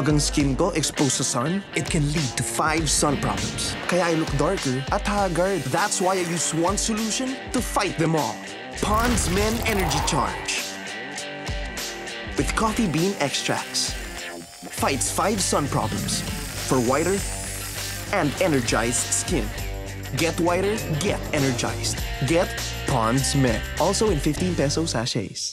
Pag ang skin ko exposed sa sun, it can lead to five sun problems. Kaya I look darker at haggard. That's why I use one solution to fight them all. Pond's Men Energy Charge. With coffee bean extracts. Fights five sun problems for whiter and energized skin. Get whiter, get energized. Get Pond's Men. Also in 15 peso sachets.